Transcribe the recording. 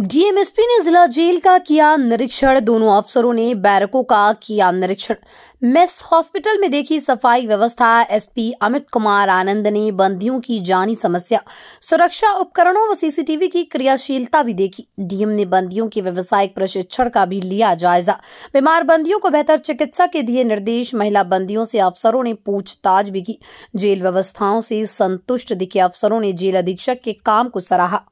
DM SP ने जिला jail का किया निरीक्षण। दोनों अफसरों ने बैरकों का किया निरीक्षण। मेस हॉस्पिटल में देखी सफ़ाई व्यवस्था। एसपी अमित कुमार आनंद ने बंदियों की जानी समस्या, सुरक्षा उपकरणों व सीसीटीवी की क्रियाशीलता भी देखी। डीएम ने बंदियों के व्यवसायिक प्रशिक्षण का भी लिया जायजा। बीमार बंदियों को बेहतर चिकित्सा के दिए निर्देश महिला बंदियों से अफसरों ने पूछताछ भी की। जेल व्यवस्थाओं से संतुष्ट दिखे अफसरों ने जेल अधीक्षक के काम को सराहा।